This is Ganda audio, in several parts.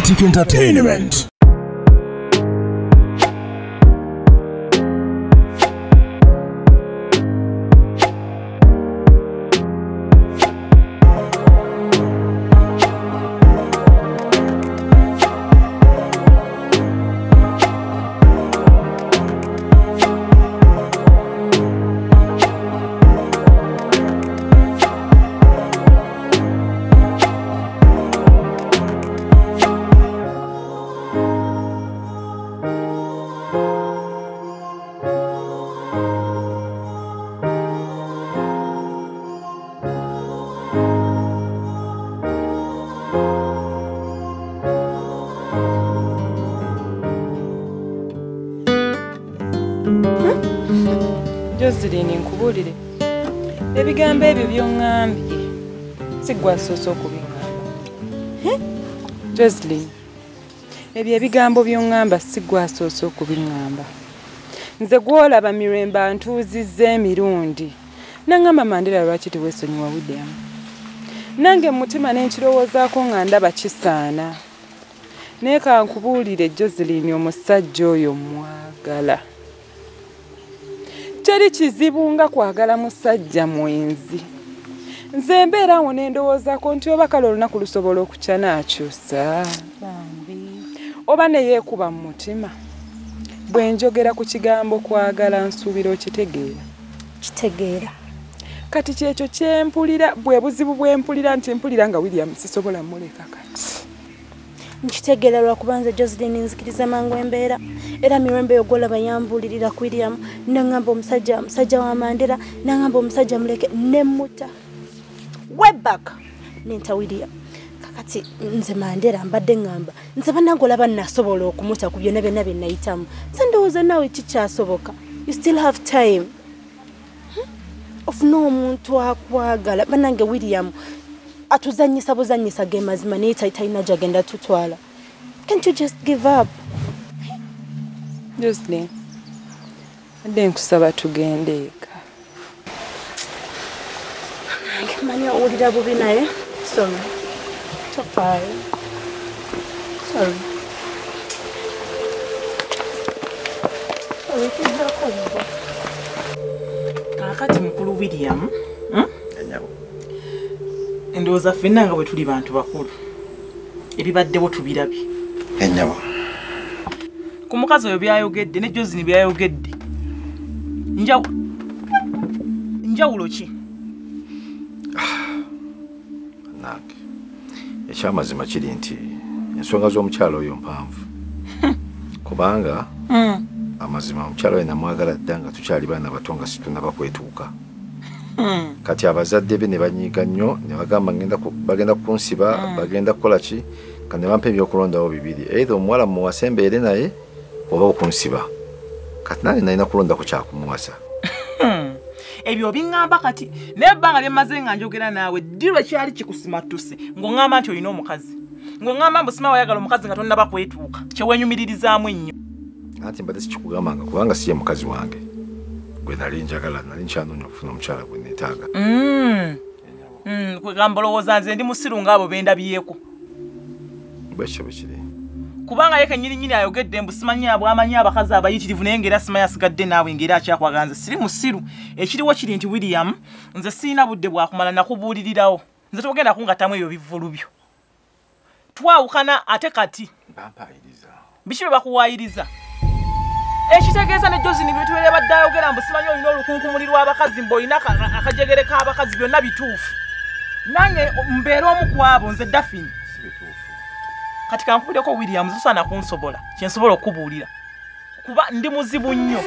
Entertainment. Gwe asoose okubiŋŋamba joselin ebyo ebigambo byoŋŋamba si gwe asoose okubiŋŋamba nze gwolaba mirembe antuuzizza emirundi. Naŋŋamba mandera lwaki teweesonyiwa william? Nange mu mutima n'enkirowoozaako nga ndaba kisaana. Naye kankubuulire joselini omusajja oyo mwagala. Teri kizibu nga kwagala musajja mwenzi nze mbeera awo ne ndowoozaako nti oba kale olunaku lusobola okukya naakyusa oba ne yeekuba mu mutima. Bwe njogera ku kigambo kwagala nsuubira okitegeera. Kitegeera. Kati kyekyo kyempulira bwe buzibu bwe mpulira nti mpulira nga william sisobola muleka kati. Nkitegeera lwakubanza joselin nzikiriza mangu embeera. Era mirembe yogolaba yambulirira ku william. Naŋŋamba omusajja musajja wa mandera naŋŋamba omusajja muleke nemmuta webak nenta william kakati nze mandera mbadde ŋŋamba nze bannange olaba nasobola okumuta ku byonna byonna bye nayitamu. Nze ndowooza naawe kikyasoboka you still have time. Hmm? ofune omuntu akwagala. Bannange william atuzanyisa buzanyisa ge mazima naye tali talina gyagenda tutwala. Can't you just give up? Joselin adde nkusaba tugende eka manya owulira bubi naye. Sorry. Tofaayo sorry. Kiddako bo. kakati mukulu william hmm? endowooza ffenna nga bwe tuli bantu bakulu. Ebibaddewo tubirabye. Ennyabo ku mukazi oyo byayogedde ne josini byayogedde. Njaw- njawulo ki ekyamazima kiri nti ensonga z'omukyalo oyo mpanvu. Kubanga amazima omukyalo oyo namwagala dda nga tukyali baana bato nga situnaba kwetuuka kati abazadde be ne banyiiga nnyo ne bagamba ku- bagenda kunsiba bagenda kukola ki? Nga ne bampa ebyokulondawo bibiri. Eitha omuwala muwasa embeere naye oba okunsiba. Kati nange nalina kulondaku kyakumuwasa ebyo obiŋŋamba kati naye ebbanga lyemmaze nga njogera naawe ddi lwe kyali kikusimattuse ng'oŋŋamba nti olina omukazi. Ng'oŋŋamba mbu sima wayagala omukazi nga tonnaba kwetuuka kyeweenyumirizaamu ennyo. Anti mbadde sikikugambanga kubanga siye mukazi wange. Gwe nali njagala nali nkyanoonya okufuna omukyala gwe neetaaga. Mm, kwegamba olowooza nze ndi musiru ng'abo bendabyeko bwekyo bwe kiri kubanga ye kenyininyini ayogedde mbu simanyi abwamanyi abakazi abayitirivu naye ngaera simanyi asigadde naawe ngaera akyakwagala. Nze siri musiru ekiriwo kiri nti william nze sirina budde bwakumala nakubuulirirawo. Nze togenda kungatamu ebyo bivulu byo. Twawukana ate kati biki bye bakuwaayiriza? Ekitegeeza ne josini byetubeere badde ayogera mbu simanyi olina olukunkumuli lw'abakazi mbu olina aka- akajegere k'abakazi byonna bituufu. Nange mbeere omu ku abo nze dafini bituufu kati kankubireko williams tosaana kunsobola kyensobola okubuulira. Kuba ndi muzibu nnyo.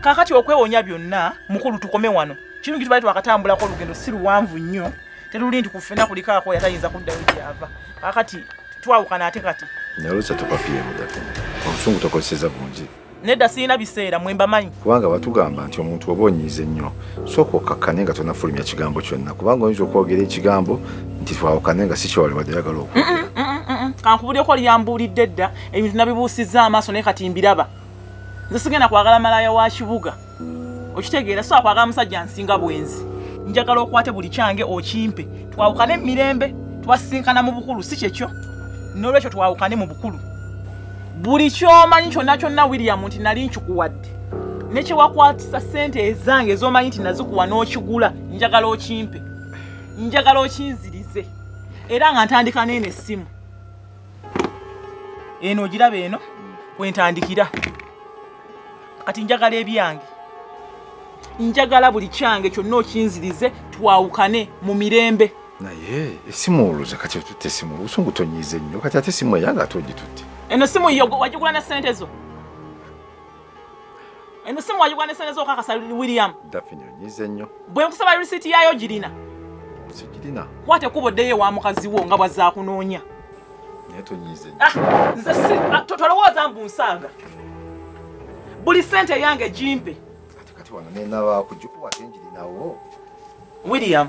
Kaakati okwewonya byonna mukulu tukome wano. Kirungi tubali twakatambulako olugendo si luwanvu nnyo. Teruli nti kufena kulikaako yatayinza kuddayo gyava kaakati twawukana ate kati. Naluse tupapiye mudafini obusungu tokozeseza bungi. Nedda sirina biseera mwembamanyi kubanga batugamba nti omuntu oba onyiize nnyo sooka okakkane nga tonafulumya kigambo kyonna. Kubanga oyinza okwogera ekigambo nti twawukane nga si kyewali wadde oyagala okwogera kankubuleko lyambuulidde dda ebintu nabibuusizza amaaso naye kati mbiraba. Nze sigenda kwagala malaya wa kibuga. Okitegeera so akwagala musajja nsinga bwenzi. Njagala okwate buli kyange okimpe. Twawukane emirembe twasinkana mu bukulu si kyekyo? N'olwekyo twawukane mu bukulu. Buli kyomanyi kyonna kyonna william nti nali nkikuwadde. Nekyewakwatisa sente ezange ez'omanyi nti nazikuwa n'okigula njagala okimpe. Njagala okinzirize. Era nga ntandika neeno essimu eno ogiraba eno wentandikira kati njagala ebyange. Njagala buli kyange kyonna okinzirize twawukane mu mirembe. Naye esimu oluza kati otutte esimu obusungu tonyiize nnyo kati ate esimu eyange ate ogitutte. Eno simu yo wagigula ne sente zo? Eno simu wagigula ne sente zo okakasa william? Dafini onyiize nnyo. Bwe nkusaba risiti yayo girina. Sigirina kwate kuboddeyo wa mukazi wo nga bwazaakunoonya naye tonyiize. Nnyo Ah, nze si ah, to- tolowooza mbu nsaaga buli sente yange gimpe. Ate kati wano nenaba kugikuwa ate njirinawo william.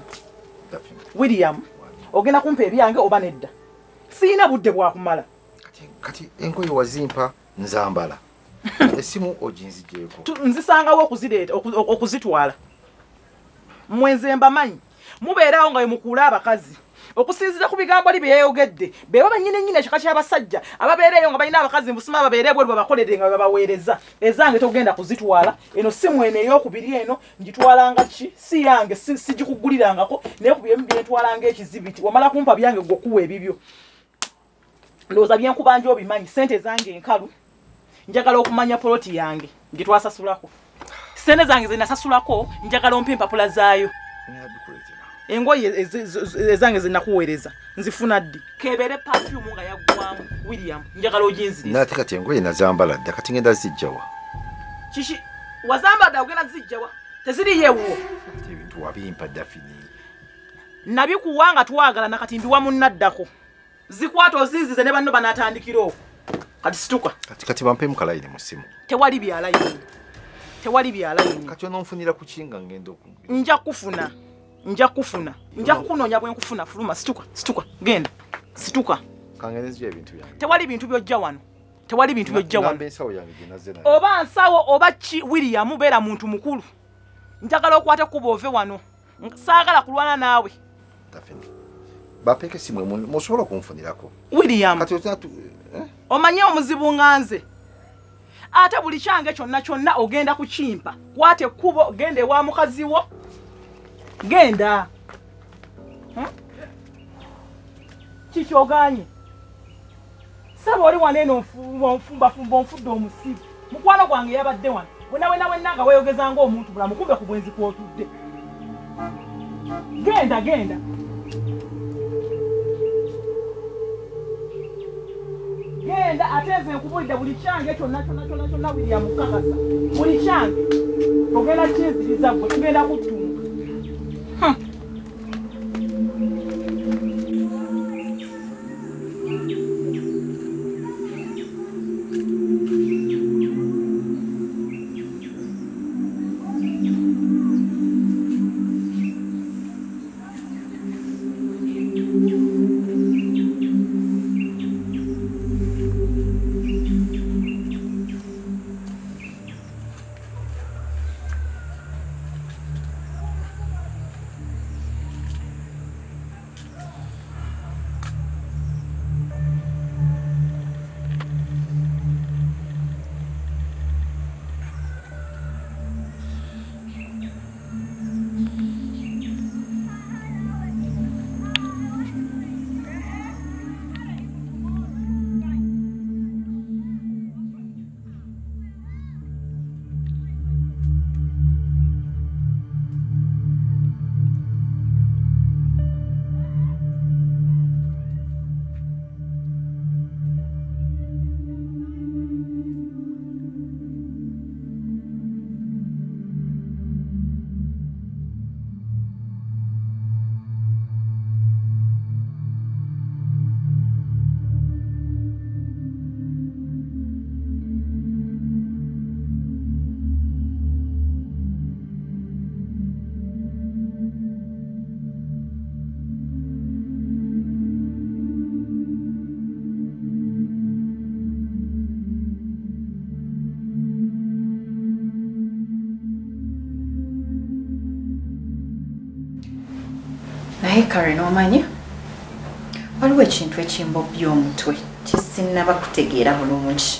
William ogenda kumpa ebyange oba nedda? Siina budde bwakumala. Kati kati engoye wazimpa nzambala. Esimu oginzigyeko nzisangawo okuzireeta oku- oku- okuzitwala. Mwenze mbamanyi. Mubeerawo nga wemukuula abakazi okusinziira ku bigambo li byeyogedde beba banyine nyini ekika ky'abasajja ababeereeyo nga balina abakazi mbusima babeere bwe babakolere nga webabaweereza ezange togenda kuzitwala. Eno simu eno ey'okubiri eno ngitwalanga ki? Si yange si- sigikugulirangako. Naye ku byemu byentwalanga ekizibiti. Wamala kumpa byange gwokuwa ebibyo. Ndowooza byenkubanja obimanyi sente zange enkalu. Njagala okumanya poloti yange gitwasasulako sente zange zenasasulako njagala ompa empapula zaayo engoye ezange zenakuweereza nzifuna ddi? Kebere pafyumu nga yaggwamu william. Njagala oginziriza naate kati engoye nazambala dda kati ngenda zijjawa kiki? Wazambadde ogenda zijjawa teziriyo ewuwo? Ebintu wabimpa dafini nabikuwa nga twagalana kati mbiwa munnaddako. Zikwata ozinzize ne banno banaatandikira okwo. Kati situka. Kati kati bampemu kalayini mu simu tewali byalayini tewali byalayini kati ononfunira ku kinga ngenda oku nja kufuna nja kufuna. Nja kukunoonya bwe nkufuna. Fuluma situka situka genda. Situka tewali bintu byojja wano. Tewali bintu byojja wano. oba nsawo oba ki william beera muntu mukulu. Njagala okwata ekkuba ove wano. Saagala kulwana naawe. Bapeeka esimu emu. Mosobola okunfunirako? William. Otinatu omanye omuzibu nga nze. Ate buli kyange kyonna kyonna ogenda kukimpa kwata ekkubo genda ewa mukazi wo genda. Kikyoganye saba oli wano eno onfu- onfumbafumba onfudde omusiru. Mukwano gwange yabadde wano. Wena wena wena nga weeyogeza ng'omuntu bulamu kumbe ku bwenzi kwotudde. Genda genda. Genda ate nze nkubulidde buli kyange kyonna kyonna kyonna kyonna william kakasa buli kyange. Ogenda kinziriza gwe tugenda kuttunga naye kare n'omanyi waliwo ekintu ekimbobya omutwe kisinnaba kutegeera bulungi.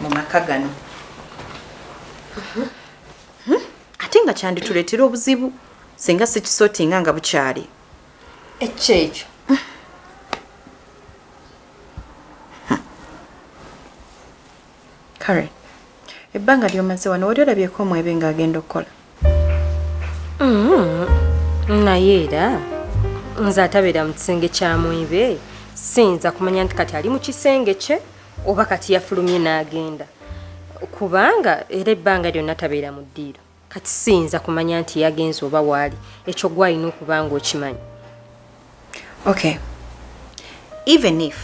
Mu maka gano. Hmm? ate nga kyandituleetera obuzibu singa sikisootinga nga bukyali. Ekyo ekyo. Kare ebbanga lyomaze wano wali olabyeko omwebe ng'agenda okukola? Naye era nze atabeera mu kisenge kya mwibe siyinza kumanya nti kati ali mu kisenge kye oba kati yafulumye n'agenda. Kubanga era ebbanga lyonna tabeera mu ddiiro. Kati siyinza kumanya nti yagenze oba waali ekyo gwalina okuba nga okimanyi okay even if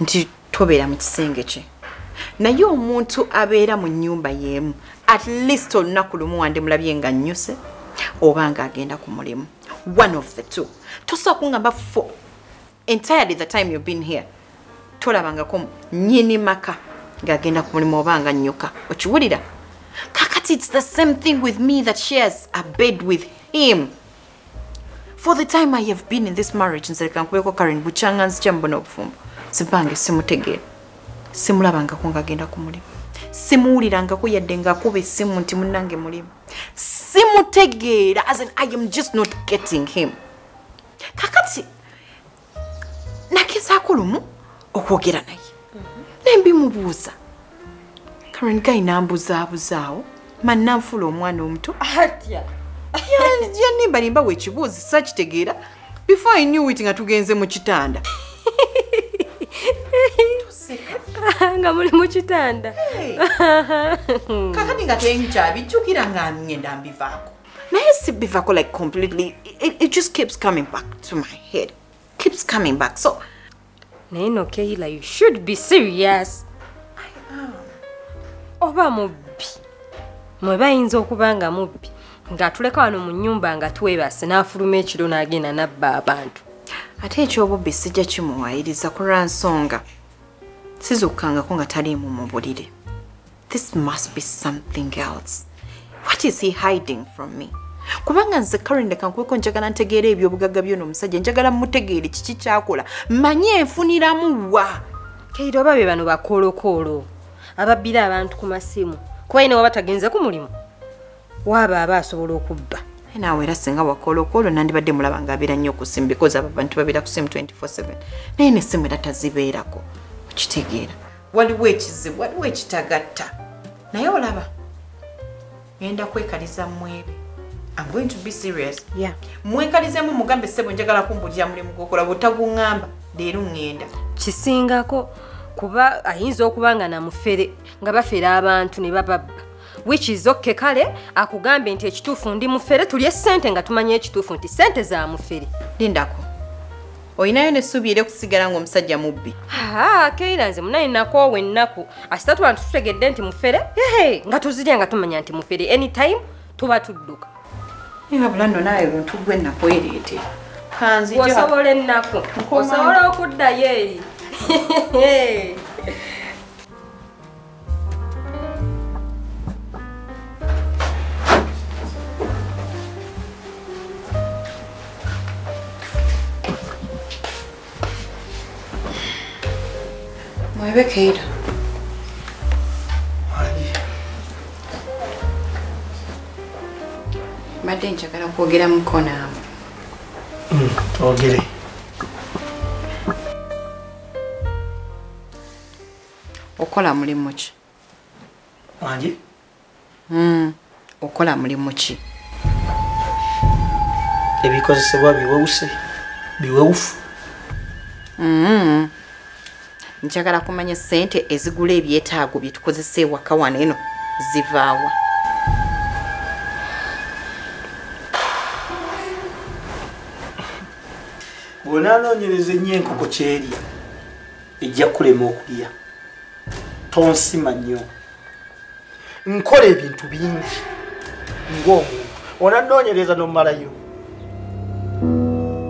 nti tobeera mu kisenge kye naye omuntu abeera mu nnyumba y'emu at least olunaku lumu wandimulabye nga nnyuse oba ng'agenda ku mulimu one of the two. Tosooka kungamba for entirely the time you've been here. Tolabangako nyini maka. Ng'agenda ku mulimu oba nga nnyuka okiwulira kakati it's the same thing with me that shares a bed with him. For the time i have been in this marriage nzaleka nkubeko karen bukyanga nzija mubona obufumbo. Zibange simutegeera simulabangako ng'agenda ku mulimu simuwulirangako yadde ng'akuba essimu nti munnange mulimu. Simutegeera as in i am just not getting him. Kakati nagezaako lumu okwogera naye. Naye mbimubuuza karen guy nambuzaabuzaawo mannanfula omwana omuto? Atya. Yanimbalimba weekibuuzi sakitegeera before i knew it nga tugenze mu kitanda nga muli mu kitanda. Kakati nga tenkyabijjukira nga ngenda mbivaako. Naye si bivaako like completely. It, it just keeps coming back to my head. Keeps coming back. So naye no keila you should be serious. Oba mubbi. Mwe bayinza okuba nga mubbi. Ng'atuleka wano mu nnyumba nga twebase n'afuluma ekiro n'agenda nabba abantu. Ate ekyobubbi sijja kimuwayiriza ku lwa nsonga sizukkangako nga taliimu mu bulire this must be something else. What is he hiding from me? Kubanga nze karen leka nkubeko njagala ntegeera ebyobugagga byona omusajja njagala mutegeere kiki kyakola? Manye enfuniramu wa? Keira oba be bano bakoolokoolo ababbira abantu ku masimu kuba yina waba tagenze ku mulimu waaba aba asobola okubba. Naawe era singa wakoolokolo nandibadde mulaba ngaabeera nnyo ku simu because abo abantu babeera ku simu 24/7 naye nessimu era tazibeerako okitegeera waliwo ekizibu waliwo ekitagatta. Naye olaba ngenda kwekaliza mwebe. I'm going to be serious. Yeah. mwekalizemu mugambe ssebo njagala kumbulira mulimu gwokola bwotaguŋŋamba leero ŋŋenda. Kisingako kuba ayinza okuba nga namufere nga bafera abantu ne bababba which is okay kale akugambe nti ekituufu ndi mufere tulye ssente nga tumanye ekituufu nti ssente za mufere. Lindako olinayo nessuubi eri okusigala ng'omusajja mubbi. Keira nze munalinakoowa ennaku. Asitatula nti tutegedde nti mufere? Ehe nga tuzirya nga tumanya nti mufere. Anytime tuba tudduka. Nga bulando naawe luntu gwe nakwereete kanzija. Osobola ennaku. Osobola okuddayo eri mwebe keira mbadde njagala kwogera muko naawe twogere okola mulimu ki wange Mm, okola mulimu ki ebikozesebwa biwewuse biwewufu Mm. Njagala kumanya sente ezigula ebyetaago bye tukozesa ewaka wano eno zivaawa. Bw'onaanoonyereza ennyo enkoko kyerya ejja kulema okulya. Tonsima nnyo. Nkola ebintu bingi ng'omuntu. Onanoonyereza nomalayo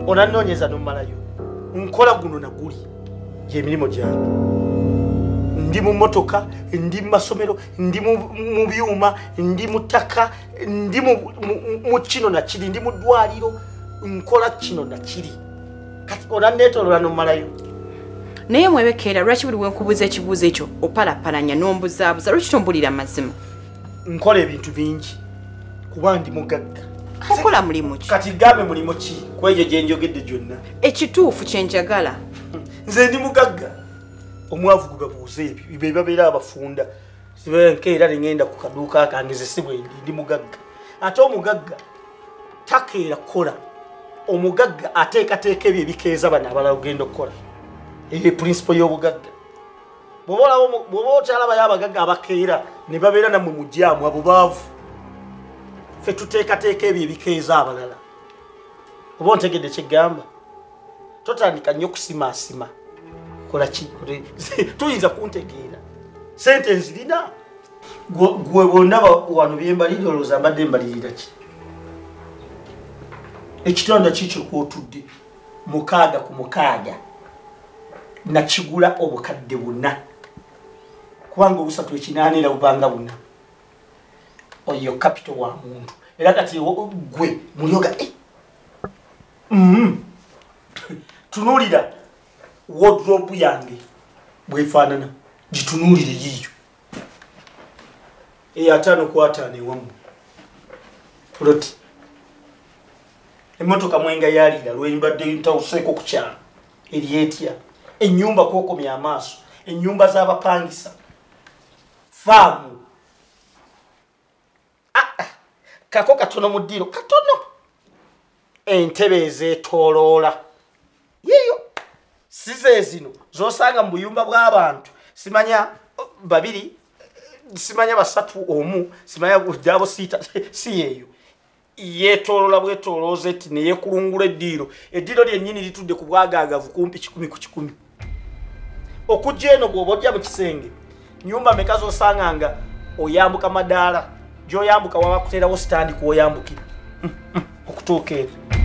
onanoonyereza nomalayo nkola guno naguli gyemirimu gyange ndi mu motoka ndi mu masomero ndi mu- byuma ndi mu ttaka ndi mu- kino nakiri ndi mu ddwaliro nkola kino nakiri kati onanetolola nomalayo naye mwebekeera lwaki buli wenkubuuza ekibuuzo ekyo opalapalanya n'ombuzaabuza lwaki tombulira mazima? Nkola ebintu bingi kuba ndi mugagga. Okola mulimu ki? Kati gambe mulimu ki? Kwegyo gyenjogedde gyonna. Ekituufu kyenjagala nze ndi mugagga. Omwavu gwe babuuza ebyo be babeera abafunda. Sibenkeera neŋenda ku kaduuka kange ze si bwendi ndi mugagga. Ate omugagga takeera kukola. Omugagga ateekateeka ebyo ebikeeza bano abalala ogenda okukola. Eyo principe y'obugagga. Bw'oba okyalabayo abagagga abakeera ne babeera nammwe mujyamu abo baavu ffe tuteekateeka ebyo ebikeeza abalala. Oba ontegedde kyeggamba totandika nnyo kusimaasima. Kolaki tuyinza kuntegeera. Sente nzirina. Gwe- bwondaba wano byembalirira olowooza mbadde mbalirira ki? Ekitonda kikyo kwotudde mukaaga ku mukaaga? Nakigula obukadde buna kubanga obusatu ekinaanira bubanga buna oyo kapito wa muntu. Era kati gwe mulyoga eh, mm, tunuulira wodrobu yange bwefaanana gitunuulire yiiyo. Eyo ataano ku ataano ewamu puloti emmotoka mwenga yaliira lwembadde ntawuseeko ku kyalo. Eri etya? Ennyumba kwokomya amaaso ennyumba z'abapangisa. Faamu. Ah, ah, kako katono mu ddiiro katono. Entebe ezeetooloola size zino zosanga mu buyumba bw'abantu simanya oh, babiri simanya basatu omu simanya siita si yeeyo. Yeetoolola bwetoolooza eti neyekulungula eddiiro. Eddiiro lyennyini litudde ku bwagaagavu kumpi kikumi ku kikumi. Okujja eno bw'oba ojja mu kisenge nyumba meka zosanga nga oyambuka madaala gyoyambuka waba kuteerawo sitandi kwoyambukira? Okutuuka eno